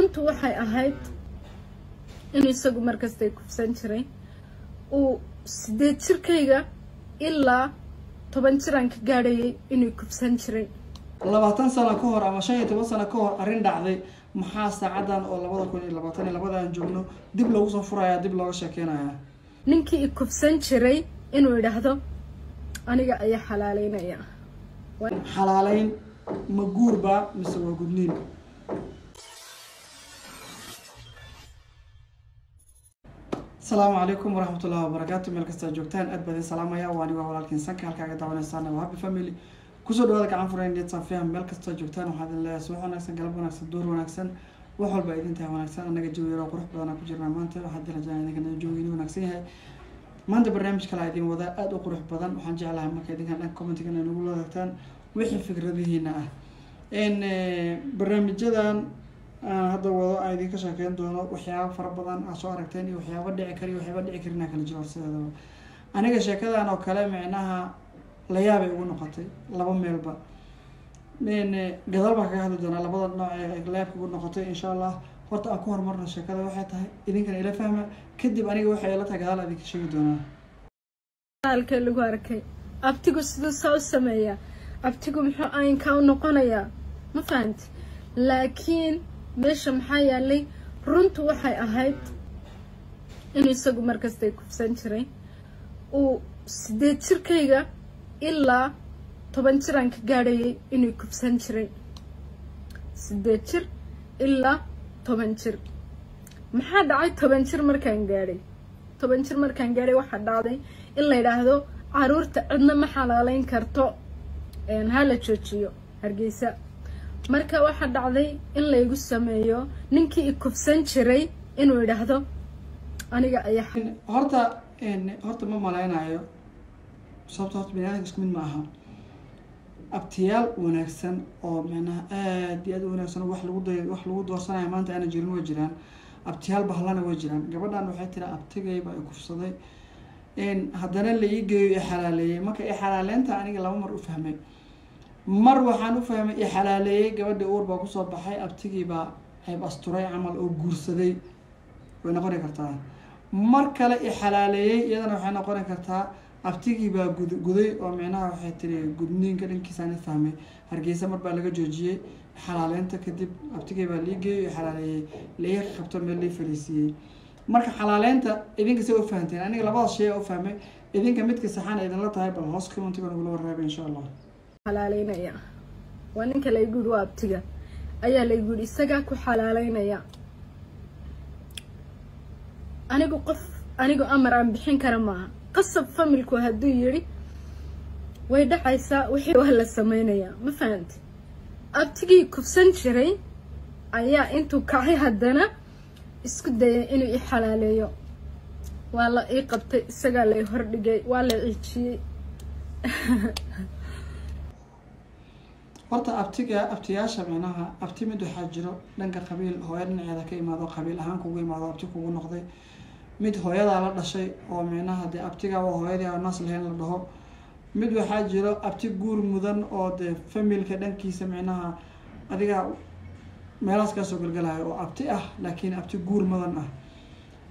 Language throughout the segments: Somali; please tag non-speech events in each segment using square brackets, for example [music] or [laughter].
runtu waxay ahayd inuu isagu markastay kufsan jiray. Uu sideed jirkayga ilaa toban jiraan ka gaadhayay inuu kufsan jiray? Labaatan sano ka hor ama shan iyo toban sano ka hor arrin dhacday maxaa saacadan oo labada kun iyo labaatan iyo labada aan joogno dib loogu soo furayaa dib looga sheekeynayaa ninkii i kufsan jiray inuu idhaahdo aniga ayaa xalaaleynaya xalaaleyn ma guurba mise waa gudniin asalaamu calaykum waraxmat ullahi wabarakaatu meel kastaa joogtaan aad baadin salaamaya waa anigo walaalkiin sanka halkaaga daawanaysaana waa happy family. Kusoo dhawaada gacan furan deedsan fiham meel kastaa joogtaan waxaa idin leeyahay subax wanaagsan galab wanaagsan duur wanaagsan wax walba idin tahay wanaagsan. Annaga jawi yaroo qurux badanaa ku jirnaa maanta waxaa dirajaa idinkana joogiini wanaagsan yahay. Maanta barnaamij kale idin wadaa aada u qurux badan. Waxaan jeclahay marka idinkan dhanka commentigan ay nagu wadaagtaan wixii fikradihiina ah. Barnaamijyadan hadda wado aan idinka sheekeyn doono waxyaaba fara badan aa soo aragteen iyo waxyaaba dhici kara iyo waxyaaba dhici karin aa kala jiro sideedaba aniga sheekadan oo kale micnaha layaabay ugu noqotay laba meelba. Gadaal baa kaga hadli doonaa labada nooc ee layaabka ugu noqotay insha allah horta aan ku horumarno sheekada waxay tahay idinkana ila fahma. Kadib aniga waxay ila tahay gadaal idinka sheegi doonaa. Halkee lagu arkay abtigu siduu saa u sameeyaa. Abtigu muxuu aynkaa u noqonayaa? Ma fahanti. Laakiin meesha maxaa yaalay? Runtu waxay ahayd inuu isagu markastay kufsan jiray. Uu sideed jirkayga ilaa toban jiraan ka gaadhayay inuu kufsan jiray. Sideed jir ilaa toban jir. Maxaa dhacay toban jir markaan gaadhay? Toban jir markaan gaadhay waxaa dhacday in la yidhaahdo carruurta cidna ma xalaaleyn karto. Ha la joojiyo hargeysa marka waxaa dhacday in laygu sameeyo ninkii i kufsan jiray inuu idhaahdo aniga ayaa horta horta ma maleynayo sababta horta biniadanka isku mid ma aha abtiyaal wanaagsan oo micnaha aada iyo aad u wanaagsan wax lagu day wax lagu doorsanayo maanta aana jirin way jiraan. Abtiyaal bahlana way jiraan. Gabadhan waxay tiri abtigayba i kufsaday. Haddana la ii geeyo i marka i xalaaleynta aniga laba mar u fahmay mar waxaan u fahmay i xalaaleeyey gabadhii uur baa ku soo baxay abtigiibaa ceeb asturay camal oo guursaday. Way noqoni kartaa. Mar kale i xalaaleeyey iyadana waxay noqoni kartaa abtigiibaa gud guday oo micnaha waxay tiri gudniinka dhankiisaan i hargeysa mar baa laga joojiyey. Xalaaleynta kadib abtigiibaa lii geeyo i xalaaleeyey laii qabto meel lii fariisiiyey marka xalaaleynta idinka se u fahanteen aniga labadaas shay u fahmay. Idinka midka saxaan idinla tahay bal hoos commentiga nagula warraabay insha allah xalaaleynaya waa ninka laygu yidhi waa abtiga. Ayaa laygu yidhi isagaa ku xalaaleynaya anigu qof anigu amar aan bixin kara maaha. Qasab familku hadduu yidhi way dhacaysaa wixii waa la sameynayaa ma fahanti? Abtigii kufsan jiray ayaa intuu kacay haddana isku dayay inuu i xalaaleeyo. Waa la ii qabtay isagaa lay hordhigay waa la ciijiyey [laughs] horta abtiga abtiyaasha micnaha abti mid waxaa jiro dhanka qabiil hooyo dhinaceeda ka imaado qabiil ahaan kugu imaado abti kugu noqday. Mid hooyadaa la dhashay oo micnaha dee abtigaa waa hooyadii aan naas lahayn la dhaho. Mid waxaa jiro abti guur mudan oo dee familka dhankiisa micnaha adiga meelahaas kaasoo galgalayo oo abti ah laakiin abti guur mudan ah.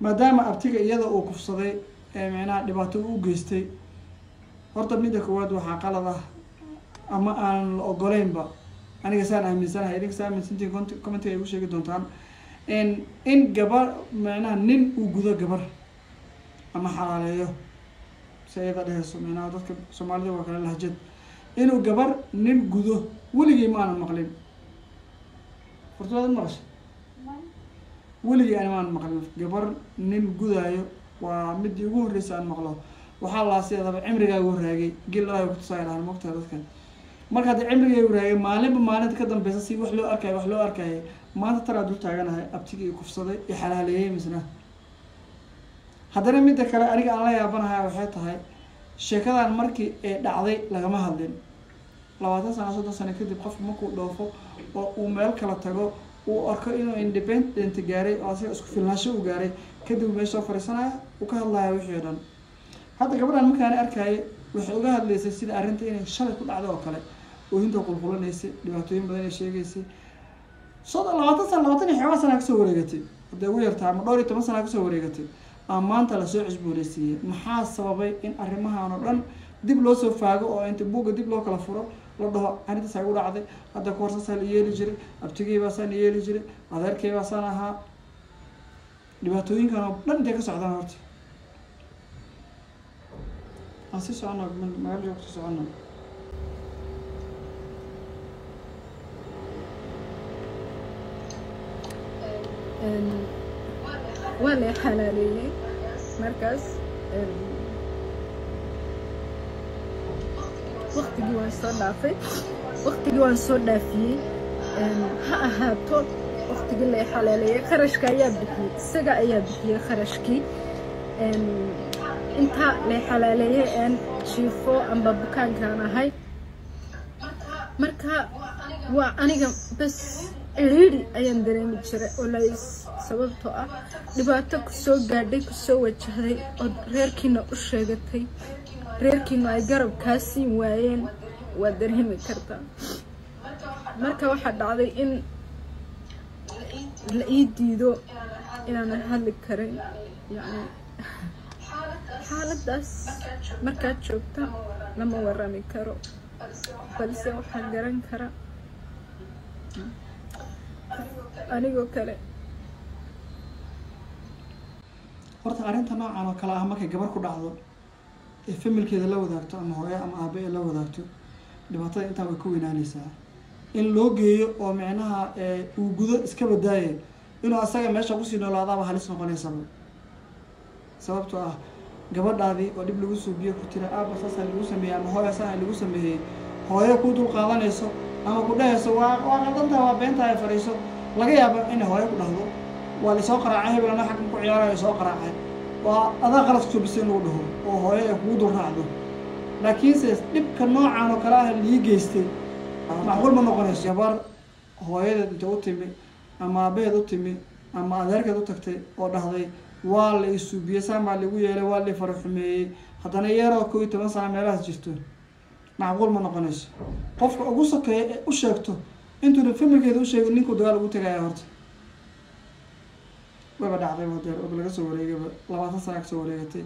Maadaama abtiga iyada uu kufsaday ee micnaha dhibaato u geystay horta midda koowaad waxaa qalad ah ama aan la ogoleynba aniga saan aaminsanahay idinka saa aaminsantiin ay ugu sheegi doontaan in gabar micnaha nin uu gudo gabar ama xalaaleeyo. Si iyada dheheyso micnaha dadka soomaalida waa kale lahjad. Inuu gabar nin gudo weligii ma aanan maqlin. Horta maqasha weligii ani maan maqlin. Gabar nin gudaayo waa midii ugu horreysa aan maqlo. Waxaa laa sideedaba cimrigaagu raagay. Gel ilaahay kutusaaya dhahan mogtaa dadka marka haddii cimrigaygu raagay maalinba maalinta ka dambeysa si wax loo arkayo wax loo arkayay maanta taraa dul taaganahay abtigii kufsaday i xalaaleeyey misna. Haddana midda kale aniga aan la yaabanahay waxay tahay sheekadan markii ee dhacday lagama hadlin. Labaatan sano soddon sano kadib qofku markuu dhoofo oo uu meel kala tago uu arko inuu independent gaaray oo asiga isku filnaansho u gaaray kadib meesha soo fariisanaya uu ka hadlaya wixii o dhan. Hadda gabadhan markaani arkaayo waxay uga hadlaysay sida arrinta inay shalay ku dhacday oo kale oohinta qulqulanaysay dhibaatooyin badan ay sheegaysay soddon labaatan sana labaatan iyo xoogaa sana ka soo wareegatay. Hadday ugu yartaa ama dhowr iyo toban sana ka soo wareegatay. Aa maanta la soo cusbooneysiiyey maxaa sababay in arrimahan oo dhan dib loo soo faago oo inta buugga dib loo kala furo? La dhaho arrintaas ay u dhacday. Hadda ka hor saasaa la yeeli jiray. Abtigii baasaan yeeli jiray. Adeerkay baasaan ahaa. Dhibaatooyinkan oo dhan intay ka socdaan horta. Aan sii socono magaalo joogto socono waa la xalaaleeyey markaas waktigii waan soo dhaafay waktigii waan soo dhaafiyey ha ahaato waktigii la xalaaleeyey kharashka ayaa bixiyey isaga ayaa bixiyey kharashkii intaa la xalaaleeyey een jiifo amba bukaankaan ahay marka waa aniga bas cidhiidhi ayaan dareemi jiray lays sababtoo ah dhibaato ku soo gaadhay ku soo wajahday ood reerkiina u sheegatay. Reerkiinu ay garab kaa siin waayeen waad dareemi kartaa marka waxaa dhacday in la ii diido inaanan hadli karin yani xaaladaas markaad joogta lama warami karo balse waxaa garan kara anigoo kale. Horta arrinta noocan oo kale ah markay gabar ku dhacdo ee familkeeda la wadaagto ama hooyo ama aabe ee la wadaagto dhibaatada intaa way ka weynaanaysaa. In loo geeyo oo micnaha uu gudo iska badaaye inuu asaga meesha ku sii noolaadaaba halis noqonaysaba sababtoo ah gabadhaadii oo dhib lagu suubiyo ku tira aaba saasaa lagu sameeyey ama hooya saasaa lagu sameeyey hooyo ku dul qaadanayso ama ku dhahayso waa waa qaldantaha waa beentaha ay fadhiiso laga yaaba inay hooyo ku dhahdo. Waa laisoo qaraacay hebel ana xagkan ku ciyaarayo soo qaraacay. Waa adaa qalad ku soo bisay in lagu dhaho oo hooyo ay kugu dul laakiinse dhibka noocan oo kale ah lii geystay macquul ma noqonayso. Gabar hooyadeed inta u timi ama aabaheed u timi ama adeerkeed u tagtay oo dhahday waa la isuubiyey saan baa lagu yeelay waa la fara xumeeyey haddana yaroo kow iyo toban sana meelahaas jirto. Macquul ma noqonayso. Qofka ugu sokeeya ee u sheegto intuuna familkeeda u sheegin ninkuu dagaal ugu tegaya horta wayba dhacday wadeer og laga soo wareegayba labaatan sana ka soo wareegatay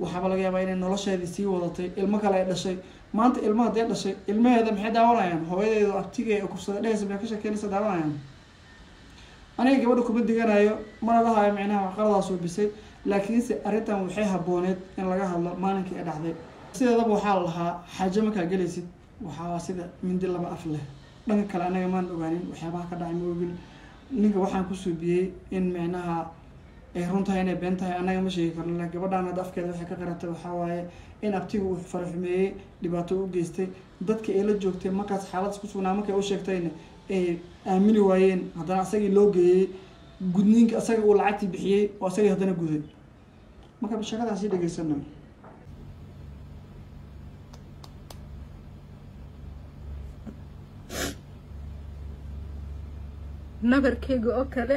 waxaaba laga yaabaa inay nolosheedii sii wadatay ilmo kale ay dhashay maanta ilmo haddee dhashay ilmaheeda maxay daawanayaan hooyadeedu abtiga ee kufsada dhehaysa maxay ka sheekeynaysa daawanayaan aniga gabadha kuma diganayo mana dhahayo micnaha waxqaladaa suubisay laakiinse arrintan waxay habooneed in laga hadlo maalinkii ay dhacday. Sideedaba waxaa la lahaa xaajo markaa gelaysid. Waxaa sida mindi laba af leh dhanka kale anaga maan ogaanin waxyaabaha ka dhacay ma ogin ninka waxaan ku suubiyey in micnaha ay run tahay inay been tahay annaga ma sheegi karno. Laakiin gabadhaan hadda afkeeda waxay ka qaratay waxaa waaye in abtiga uu faraxumeeyey dhibaato u geystay. Dadka ay la joogtay markaas xaaladaas ku sugnaa markay u sheegtayna ay aamini waayeen. Haddana asagii loo geeyey gudniinka asaga uu lacagtii bixiyey oo asagii haddana guday marka bashakadaasi dhegeysana nabarkeyga oo kale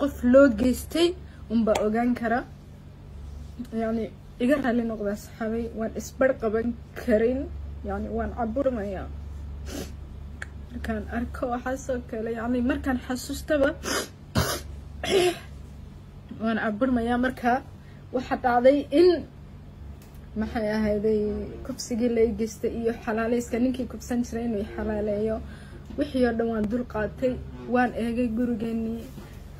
qof loo geystay unbaa ogaan kara. Yani iga raalli noqdaa saxaabay waan isbar qaban karin. Yani waan caburmayaa markaan arko waxaasoo kale yani markaan xasuustaba waan caburmayaa markaa waxaa dhacday in maxay ahayday kubsigii lai geystay iyo xalaaleyska ninkii kubsan jiray inuu xalaaleeyo wixii oo dhan waan dul qaatay waan eegay gurigeenii.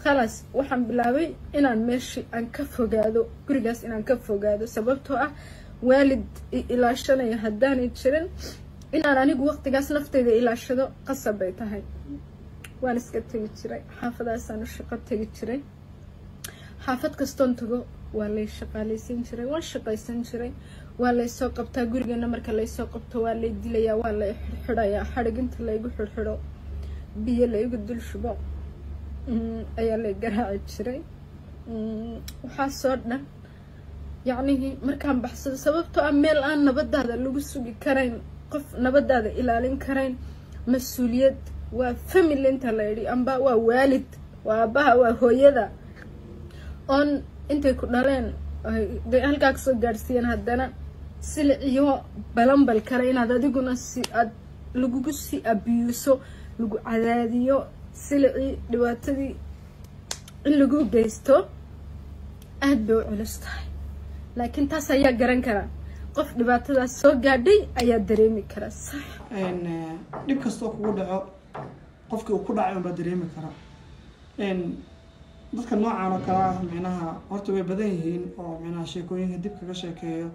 Khalaas waxaan bilaabay inaan meeshii aan ka fogaado gurigaas inaan ka fogaado sababtoo ah waalid ilaashanaya haddaanay jirin inaan anigu waqtigaas nafteyda ilaashado qasab bay tahay. Waan iska tegi jiray xaafadaasaan u shaqo tegi jiray. Xaafad kastoon tago waa lay shaqaaleysan jiray waan shaqaysan jiray waa laysoo qabtaa gurigeena marka laysoo qabto waa lay dilayaa waa lay xirxidhayaa xadhiginta laygu xirxidho biyo laygu dul shubo. Ayaa lay garaaci jiray. Waxaasoo dhan. Yacnihii markaan baxsado sababtoo ah meel aan nabadaada lagu sugi karayn qof nabadaada ilaalin karayn mas'uuliyad waa family inta la yidhi amba waa waalid waa aabbaha waa hooyada. Oon intay ku dhaleen halkaa ka soo gaadhsiiyeen haddana silic iyo balanbal kale inaad adiguna si aad lagugu sii abiyuuso lagu cadaadiyo silicii dhibaatadii in lagu geysto aada bay u culus tahay. Laakiin taas ayaa garan karaa qof dhibaatadaas soo gaadhay ayaa dareemi kara. Sax dhib kastoo kugu dhaco qofkii uu ku dhacay unbaa dareemi kara. Dadka noocan oo kale ah micnaha horta way badan yihiin oo micnaha sheekooyinka dib kaga sheekeeyo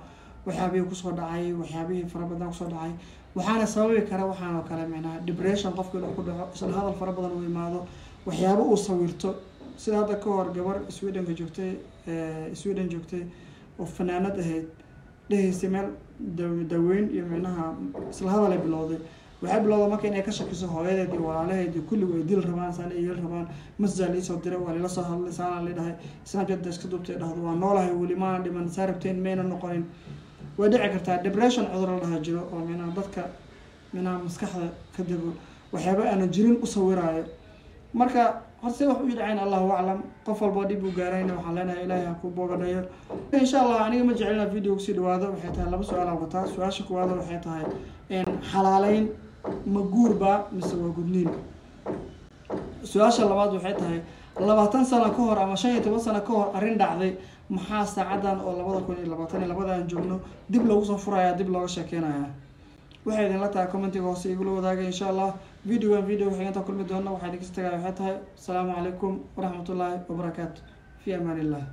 waxyaabihii ku soo dhacay waxyaabihii fara badan ku soo dhacay. Waxaana sababi kara waxaan kale micnaha depression qofka inuu ku dhaco isla hadal fara badan uu imaado waxyaabo uu sawirto. Sida hadda ka hor gabar swedenka joogtay sweden joogtay oo fanaanad ahayd dhehaysay meel daweyn iyo micnaha isla hadalay bilowday. Waxay bilowda marka inay ka shakiso hooyadeed iyo walaalaheed iyo kulligu ay dil rabaan saana yeel rabaan masjaa liisoo diray waa lila soo hadlay saana la dhahay snapchat iska duubtay dhahdo waa noolahay weli maana dhiman saa rabteen mayna noqonin way dhici kartaa depression cudur la jiro oo micnaha dadka micnaha maskaxda ka dego. Waxyaaba aana jirin u sawiraayo. Marka horse wax u yidhacayn allahu aclam. Qof walboo dhib uu gaarayna waxaan leenahay ilaahay ha ku insha allah aniga ma jecelina video ku sii dhawaado waxay tahay laba su'aal wataa. Su'aasha kuwaada waxay tahay xalaaleyn ma guurba mise waa gudniin. Su'aasha labaad waxay tahay labaatan sano ka hor ama shan iyo toban sano ka hor arrin dhacday maxaa saacadan oo labada kun iyo labaatan iyo labada aan joogno dib soo furaya dib looga sheekeynaya. Waxay idinla tahay commentiga hoose igula wadaagay insha allah. Videogan video xiganta kulmi doona waxaa idinkas tagaya waxay tahay. Asalaamu calaykum waraxmatullaahi wabarakaatu fi amaan illah